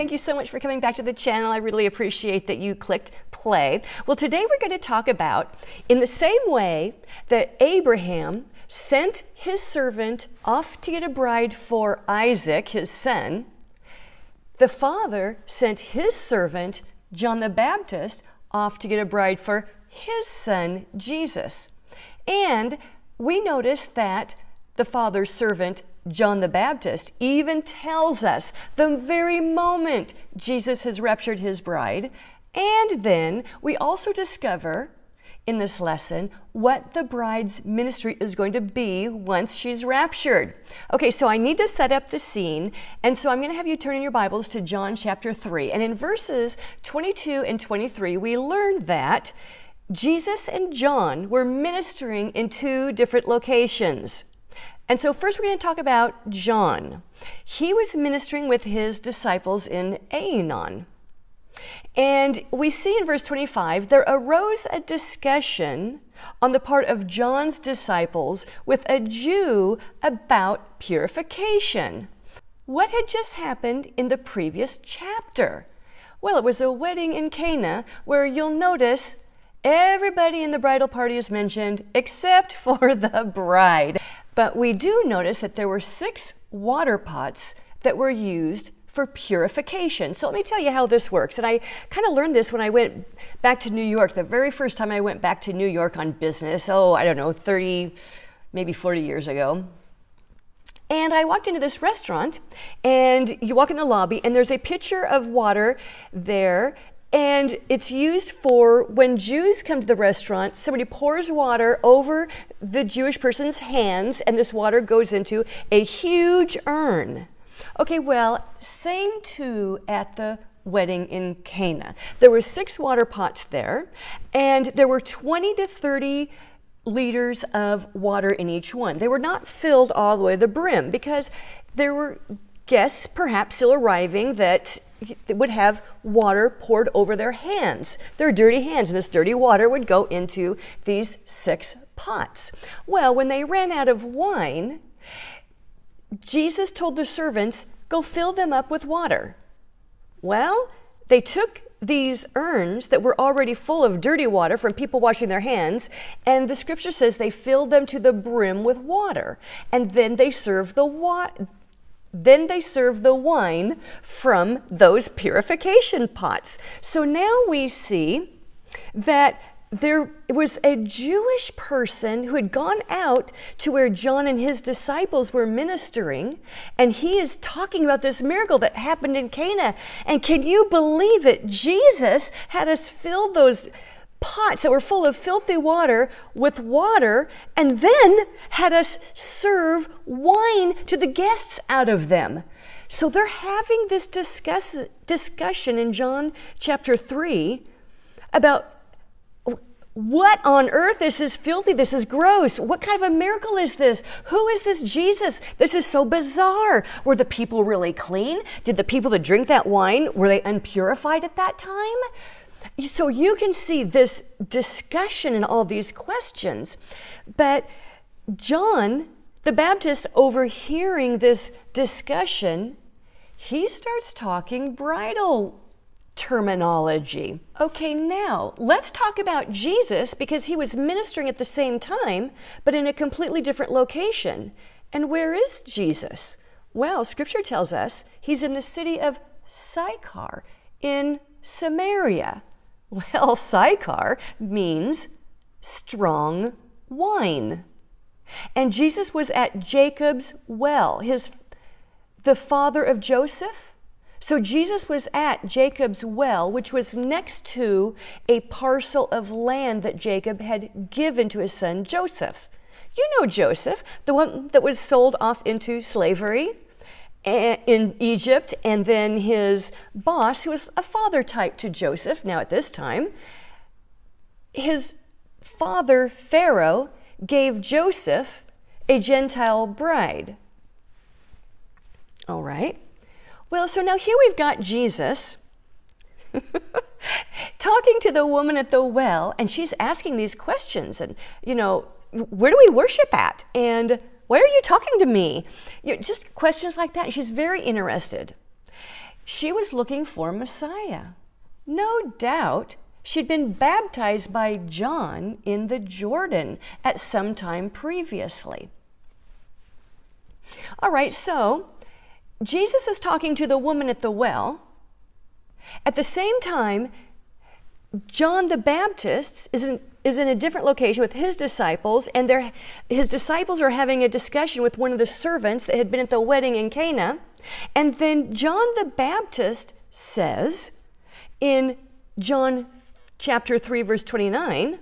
Thank you so much for coming back to the channel. I really appreciate that you clicked play. Well, today we're going to talk about in the same way that Abraham sent his servant off to get a bride for Isaac, his son, the father sent his servant, John the Baptist, off to get a bride for his son, Jesus. And we notice that the father's servant, John the Baptist, even tells us the very moment Jesus has raptured his bride. And then we also discover in this lesson what the bride's ministry is going to be once she's raptured. Okay, so I need to set up the scene, and so I'm going to have you turn in your Bibles to John chapter 3. And in verses 22 and 23, we learn that Jesus and John were ministering in two different locations. And so, first, we're going to talk about John. He was ministering with his disciples in Aenon. And we see in verse 25 there arose a discussion on the part of John's disciples with a Jew about purification. What had just happened in the previous chapter? Well, it was a wedding in Cana where you'll notice everybody in the bridal party is mentioned except for the bride. But we do notice that there were six water pots that were used for purification. So let me tell you how this works. And I kind of learned this when I went back to New York. The very first time I went back to New York on business, oh, I don't know, 30, maybe 40 years ago. And I walked into this restaurant, and you walk in the lobby, and there's a pitcher of water there, and it's used for when Jews come to the restaurant, somebody pours water over the Jewish person's hands, and this water goes into a huge urn. Okay, well, same too at the wedding in Cana. There were six water pots there, and there were 20 to 30 liters of water in each one. They were not filled all the way to the brim because there were guests perhaps still arriving that would have water poured over their hands, their dirty hands, and this dirty water would go into these six pots. Well, when they ran out of wine, Jesus told the servants, Go fill them up with water. Well, they took these urns that were already full of dirty water from people washing their hands, and the scripture says they filled them to the brim with water. And then they served the water then they serve the wine from those purification pots. So now we see that there was a Jewish person who had gone out to where John and his disciples were ministering, and he is talking about this miracle that happened in Cana. And can you believe it? Jesus had us fill those pots that were full of filthy water with water and then had us serve wine to the guests out of them. So they're having this discuss, discussion in John chapter 3 about what on earth? Is this is filthy. This is gross. What kind of a miracle is this? Who is this Jesus? This is so bizarre. Were the people really clean? Did the people that drink that wine, were they unpurified at that time? So you can see this discussion and all these questions. But John the Baptist, overhearing this discussion, he starts talking bridal terminology. Okay, now let's talk about Jesus because he was ministering at the same time, but in a completely different location. And where is Jesus? Well, scripture tells us he's in the city of Sychar in Samaria. Well, Sychar means strong wine. And Jesus was at Jacob's well, his the father of Joseph. So Jesus was at Jacob's well, which was next to a parcel of land that Jacob had given to his son Joseph. You know Joseph, the one that was sold off into slavery in Egypt, and then his boss, who was a father type to Joseph now at this time, his father, Pharaoh, gave Joseph a Gentile bride. All right. Well, so now here we've got Jesus talking to the woman at the well, and she's asking these questions. And, you know, where do we worship at? And why are you talking to me? You know, just questions like that. She's very interested. she was looking for Messiah. No doubt she'd been baptized by John in the Jordan at some time previously. All right, so Jesus is talking to the woman at the well. At the same time, John the Baptist is in, is in a different location with his disciples, and his disciples are having a discussion with one of the servants that had been at the wedding in Cana. And then John the Baptist says in John chapter 3, verse 29,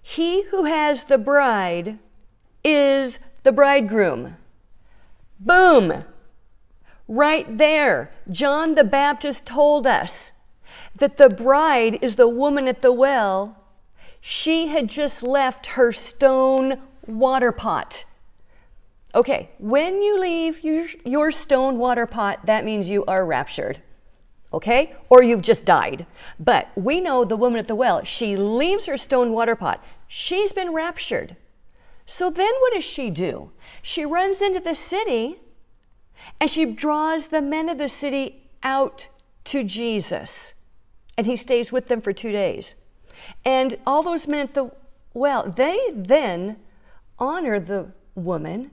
He who has the bride is the bridegroom. Boom! Right there, John the Baptist told us that the bride is the woman at the well. She had just left her stone water pot. Okay, when you leave your, your stone water pot, that means you are raptured. Okay? Or you've just died. But we know the woman at the well, she leaves her stone water pot. She's been raptured. So then what does she do? She runs into the city and she draws the men of the city out to Jesus. And he stays with them for two days. And all those men at the well, they then honor the woman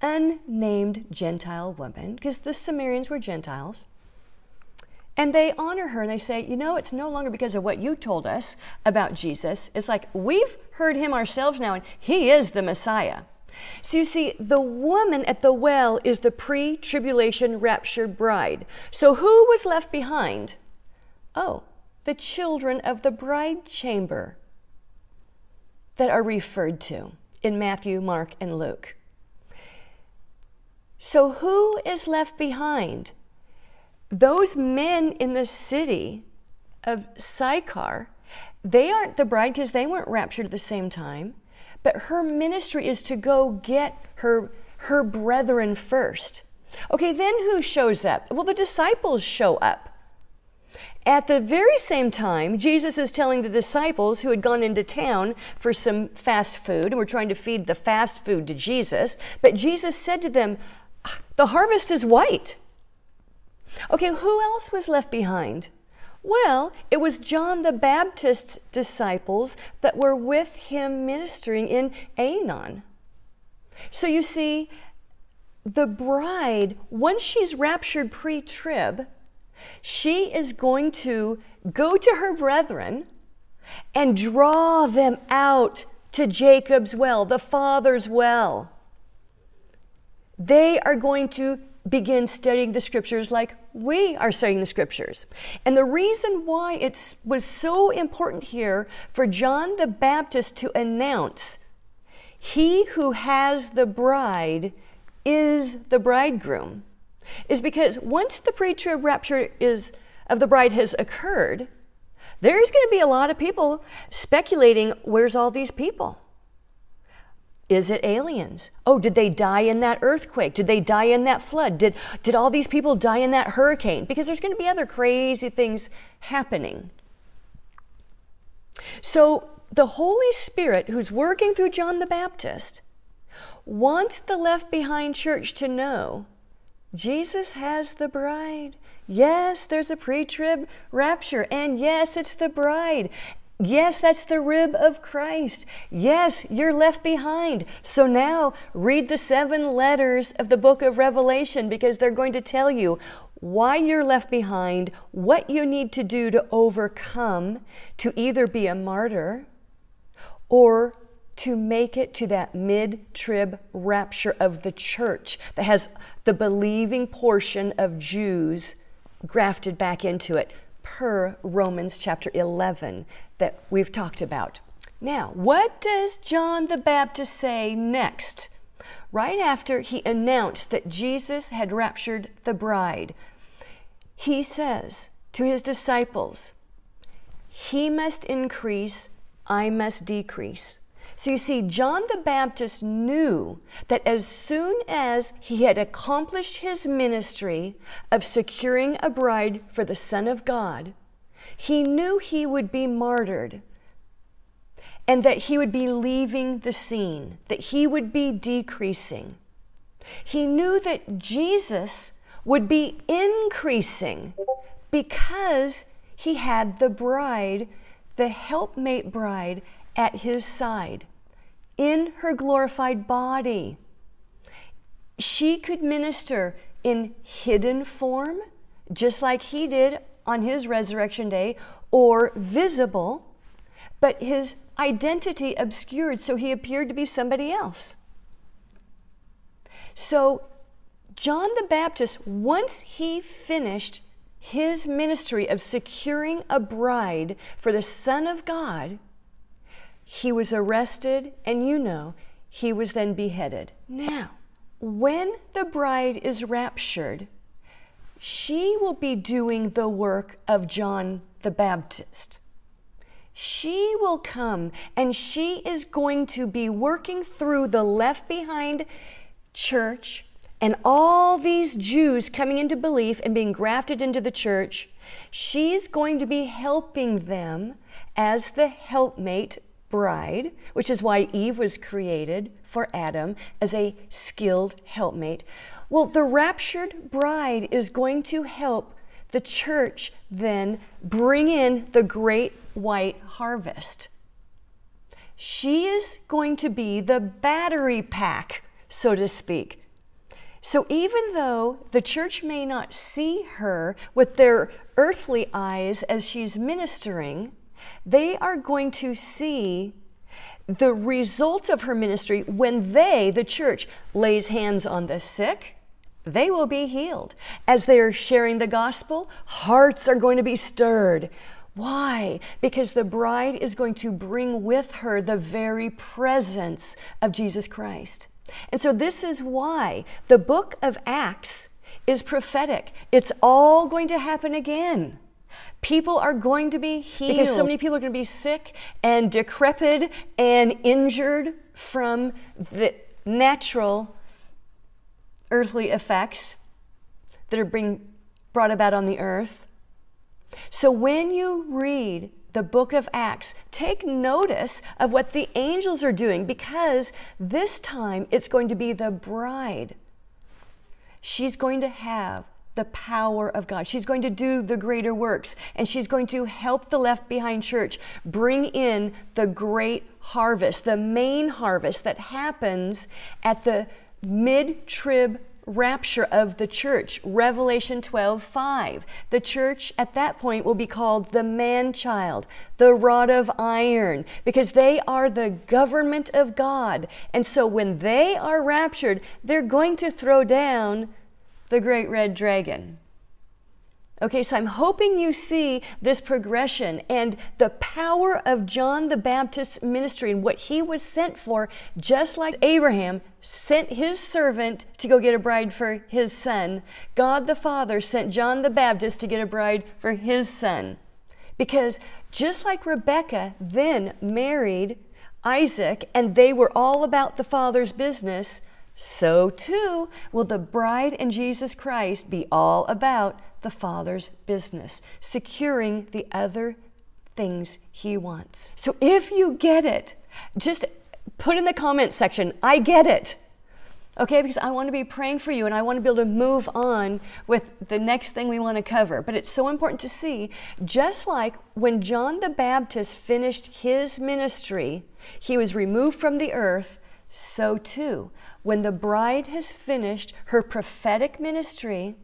unnamed Gentile woman, because the Samaritans were Gentiles. And they honor her and they say, you know, it's no longer because of what you told us about Jesus. It's like we've heard him ourselves now, and he is the Messiah. So you see, the woman at the well is the pre tribulation raptured bride. So who was left behind? Oh, the children of the bride chamber that are referred to in Matthew, Mark, and Luke. So, who is left behind? Those men in the city of Sychar, they aren't the bride because they weren't raptured at the same time, but her ministry is to go get her, her brethren first. Okay, then who shows up? Well, the disciples show up. At the very same time, Jesus is telling the disciples who had gone into town for some fast food and were trying to feed the fast food to Jesus, but Jesus said to them, the harvest is white. Okay, who else was left behind? Well, it was John the Baptist's disciples that were with him ministering in Aenon. So you see, the bride, once she's raptured pre trib, she is going to go to her brethren and draw them out to Jacob's well, the Father's well they are going to begin studying the scriptures like we are studying the scriptures. And the reason why it was so important here for John the Baptist to announce, He who has the bride is the bridegroom, is because once the pre trib rapture is, of the bride has occurred, there's going to be a lot of people speculating where's all these people? Is it aliens? Oh, did they die in that earthquake? Did they die in that flood? Did, did all these people die in that hurricane? Because there's going to be other crazy things happening. So, the Holy Spirit, who's working through John the Baptist, wants the left behind church to know Jesus has the bride. Yes, there's a pre trib rapture, and yes, it's the bride. Yes, that's the rib of Christ. Yes, you're left behind. So now read the seven letters of the book of Revelation because they're going to tell you why you're left behind, what you need to do to overcome, to either be a martyr or to make it to that mid trib rapture of the church that has the believing portion of Jews grafted back into it per Romans chapter 11 that we've talked about. Now, what does John the Baptist say next? Right after he announced that Jesus had raptured the bride, he says to his disciples, He must increase, I must decrease. So you see, John the Baptist knew that as soon as he had accomplished his ministry of securing a bride for the Son of God, he knew he would be martyred and that he would be leaving the scene, that he would be decreasing. He knew that Jesus would be increasing because he had the bride, the helpmate bride, at his side in her glorified body. She could minister in hidden form, just like he did on his resurrection day, or visible, but his identity obscured, so he appeared to be somebody else. So, John the Baptist, once he finished his ministry of securing a bride for the Son of God, he was arrested, and you know, he was then beheaded. Now, when the bride is raptured, she will be doing the work of John the Baptist. She will come and she is going to be working through the left behind church and all these Jews coming into belief and being grafted into the church. She's going to be helping them as the helpmate bride, which is why Eve was created for Adam as a skilled helpmate. Well, the raptured bride is going to help the church then bring in the great white harvest. She is going to be the battery pack, so to speak. So even though the church may not see her with their earthly eyes as she's ministering, they are going to see the results of her ministry when they, the church, lays hands on the sick, they will be healed. As they are sharing the gospel, hearts are going to be stirred. Why? Because the bride is going to bring with her the very presence of Jesus Christ. And so, this is why the book of Acts is prophetic. It's all going to happen again. People are going to be healed. Because so many people are going to be sick and decrepit and injured from the natural earthly effects that are being brought about on the earth. So when you read the book of Acts, take notice of what the angels are doing because this time it's going to be the bride. She's going to have the power of God. She's going to do the greater works and she's going to help the left behind church bring in the great harvest, the main harvest that happens at the mid trib rapture of the church, Revelation 12 5. The church at that point will be called the man child, the rod of iron, because they are the government of God. And so when they are raptured, they're going to throw down the great red dragon. Okay, so I'm hoping you see this progression and the power of John the Baptist's ministry and what he was sent for, just like Abraham sent his servant to go get a bride for his son. God the Father sent John the Baptist to get a bride for his son. Because just like Rebecca then married Isaac and they were all about the Father's business, so too will the bride and Jesus Christ be all about the Father's business, securing the other things He wants. So if you get it, just put in the comment section, I get it. Okay, because I want to be praying for you and I want to be able to move on with the next thing we want to cover. But it's so important to see, just like when John the Baptist finished his ministry, he was removed from the earth so too, when the bride has finished her prophetic ministry,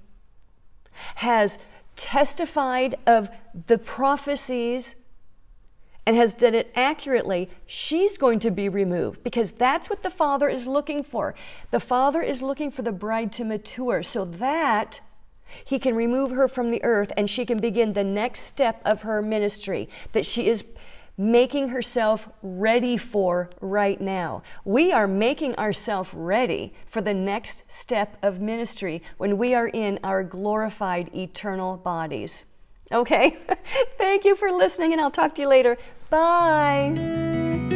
has testified of the prophecies, and has done it accurately, she's going to be removed because that's what the Father is looking for. The Father is looking for the bride to mature so that he can remove her from the earth and she can begin the next step of her ministry, that she is making herself ready for right now. We are making ourselves ready for the next step of ministry when we are in our glorified eternal bodies. Okay? Thank you for listening, and I'll talk to you later. Bye.